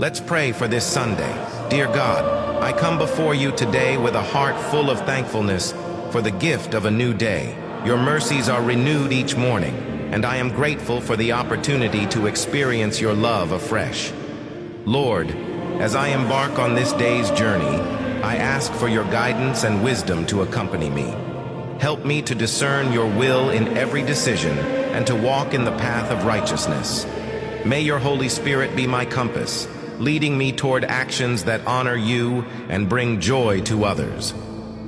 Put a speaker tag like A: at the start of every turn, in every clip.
A: Let's pray for this Sunday. Dear God, I come before you today with a heart full of thankfulness for the gift of a new day. Your mercies are renewed each morning, and I am grateful for the opportunity to experience your love afresh. Lord, as I embark on this day's journey, I ask for your guidance and wisdom to accompany me. Help me to discern your will in every decision and to walk in the path of righteousness. May your Holy Spirit be my compass, leading me toward actions that honor you and bring joy to others.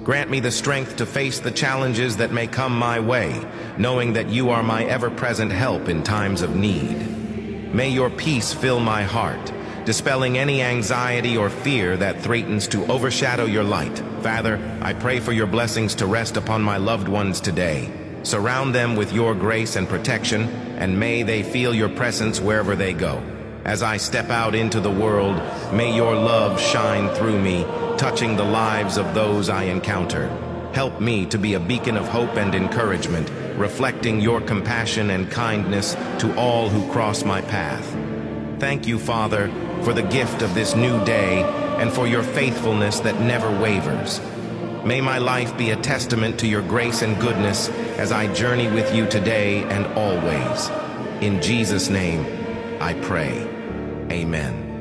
A: Grant me the strength to face the challenges that may come my way, knowing that you are my ever-present help in times of need. May your peace fill my heart, dispelling any anxiety or fear that threatens to overshadow your light. Father, I pray for your blessings to rest upon my loved ones today. Surround them with your grace and protection, and may they feel your presence wherever they go. As I step out into the world, may your love shine through me, touching the lives of those I encounter. Help me to be a beacon of hope and encouragement, reflecting your compassion and kindness to all who cross my path. Thank you, Father, for the gift of this new day and for your faithfulness that never wavers. May my life be a testament to your grace and goodness as I journey with you today and always. In Jesus' name, I pray. Amen.